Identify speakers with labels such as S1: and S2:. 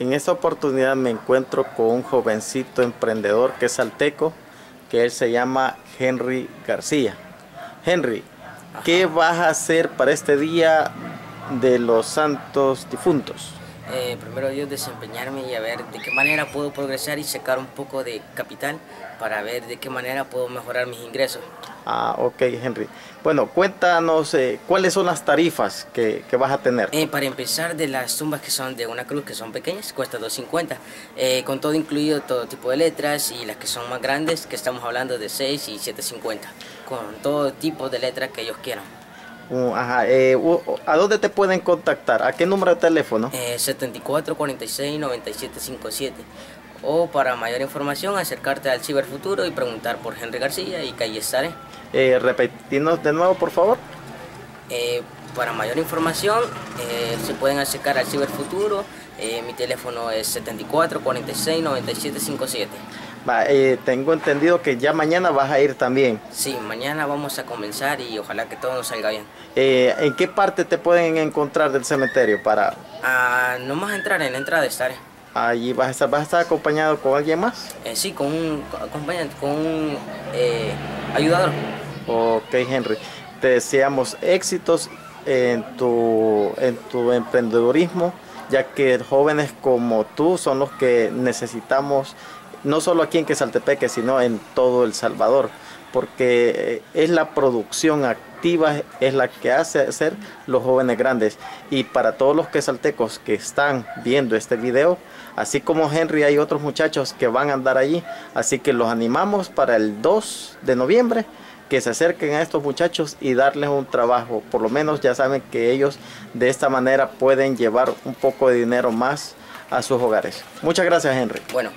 S1: En esta oportunidad me encuentro con un jovencito emprendedor que es salteco, que él se llama Henry García. Henry, ¿qué vas a hacer para este día de los santos difuntos?
S2: Eh, primero Dios desempeñarme y a ver de qué manera puedo progresar y sacar un poco de capital para ver de qué manera puedo mejorar mis ingresos.
S1: Ah, ok, Henry. Bueno, cuéntanos eh, cuáles son las tarifas que, que vas a tener.
S2: Eh, para empezar, de las tumbas que son de una cruz, que son pequeñas, cuesta 2.50, eh, con todo incluido, todo tipo de letras, y las que son más grandes, que estamos hablando de 6 y 7.50, con todo tipo de letras que ellos quieran.
S1: Uh, ajá, eh, ¿a dónde te pueden contactar? ¿A qué número de teléfono?
S2: Eh, 74 46 97 57. O para mayor información, acercarte al Ciberfuturo y preguntar por Henry García y calle estaré.
S1: Eh, repetirnos de nuevo, por favor.
S2: Eh, para mayor información, eh, se pueden acercar al Ciberfuturo. Mi teléfono es 74 46 97 57.
S1: Va, eh, tengo entendido que ya mañana vas a ir también.
S2: Sí, mañana vamos a comenzar y ojalá que todo nos salga bien.
S1: Eh, ¿En qué parte te pueden encontrar del cementerio? Para
S2: Ah, no más entrar en la entrada estaré.
S1: allí vas a estar, vas a estar acompañado con alguien más.
S2: Eh, sí, con un acompañante, con un ayudador.
S1: Ok, Henry. Te deseamos éxitos en tu, en tu emprendedurismo, ya que jóvenes como tú son los que necesitamos, no solo aquí en Quesaltepeque, sino en todo El Salvador, porque eh, es la producción activa, es la que hace ser los jóvenes grandes. Y para todos los quesaltecos que están viendo este video, así como Henry, hay otros muchachos que van a andar allí, así que los animamos para el 2 de noviembre que se acerquen a estos muchachos y darles un trabajo. Por lo menos ya saben que ellos de esta manera pueden llevar un poco de dinero más a sus hogares. Muchas gracias, Henry.
S2: Bueno,